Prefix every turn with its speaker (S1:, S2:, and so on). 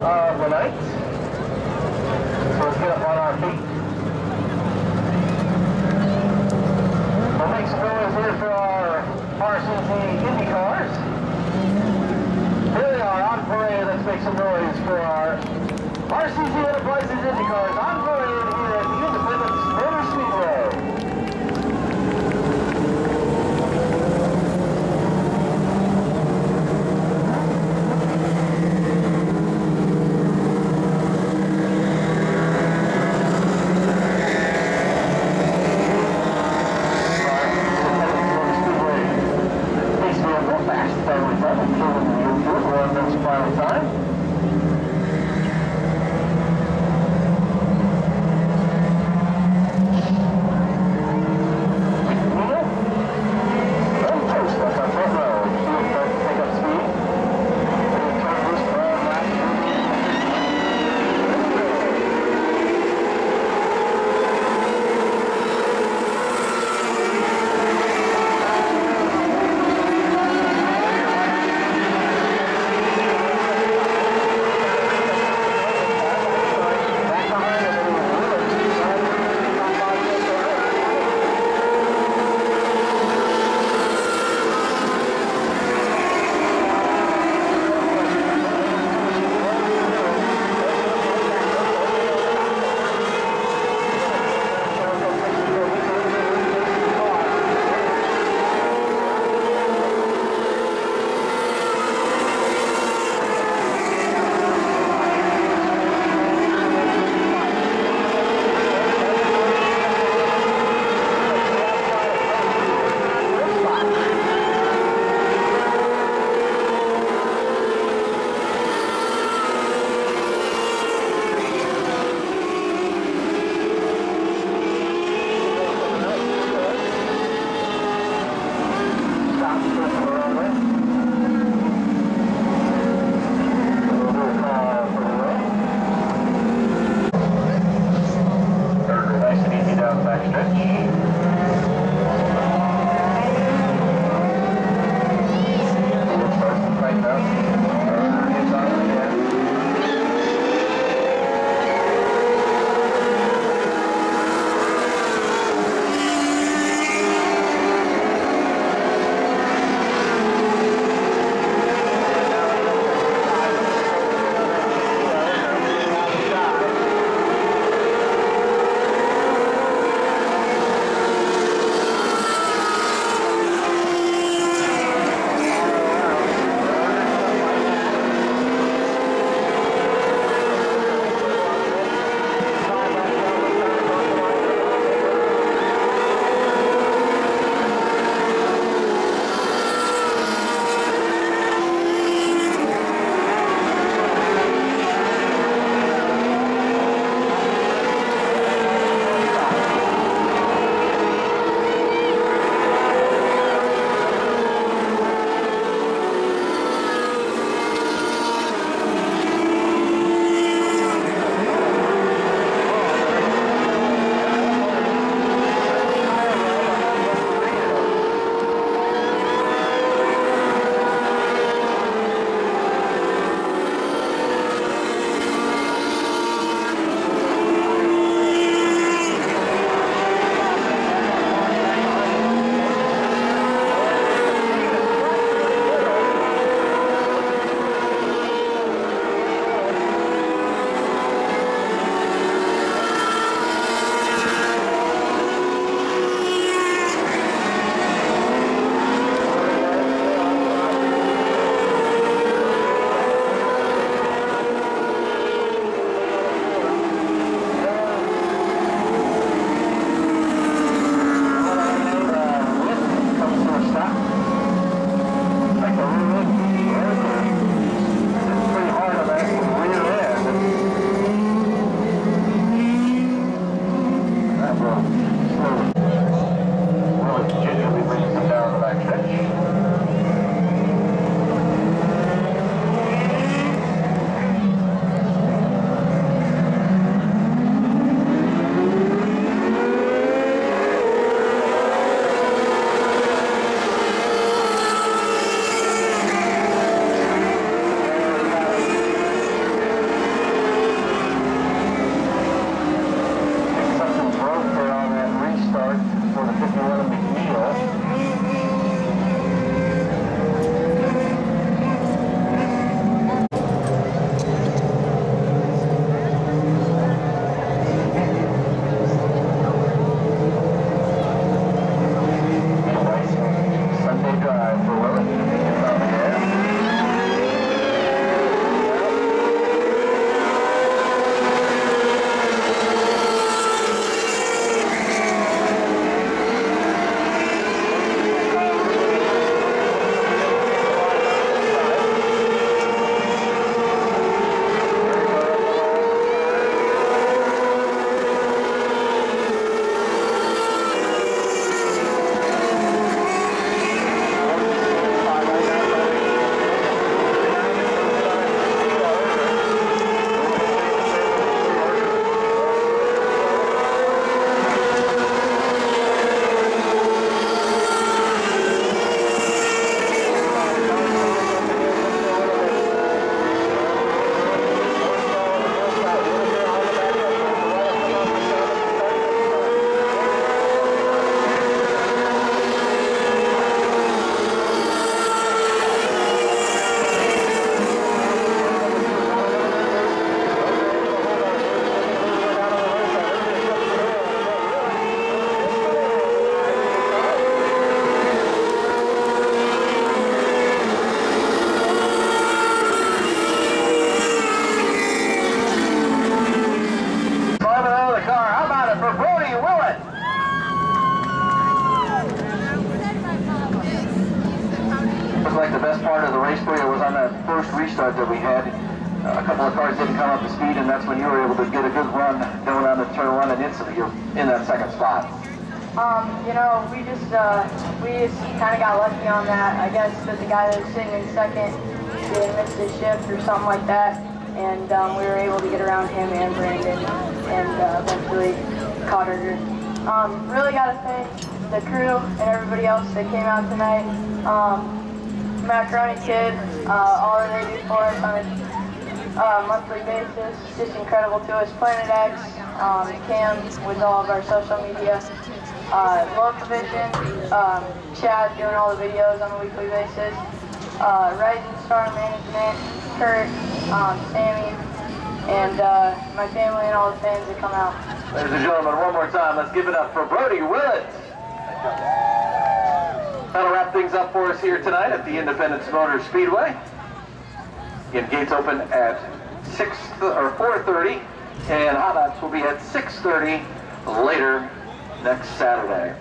S1: of the night. So let's get up on our feet. part of the race for you was on that first restart that we had. A couple of cars didn't come up to speed, and that's when you were able to get a good run going on the turn one and instantly you're in that second spot.
S2: Um, you know, we just uh, we just kind of got lucky on that. I guess that the guy that was sitting in second didn't miss his shift or something like that, and um, we were able to get around him and Brandon, and uh, eventually caught her. Um, really got to thank the crew and everybody else that came out tonight. Um, Macaroni Kid, uh, all that they do for us on a uh, monthly basis, just incredible to us. Planet X, um, Cam with all of our social media, uh, Local Vizion, um, Chad doing all the videos on a weekly basis, uh, Rising Star Management, Kurt, um, Sammy, and uh, my family and all the fans that come out.
S1: Ladies and gentlemen, one more time, let's give it up for Brody Willett. Things up for us here tonight at the Independence Motor Speedway. Again, gates open at 6 or 4:30, and hot laps will be at 6:30 later next Saturday.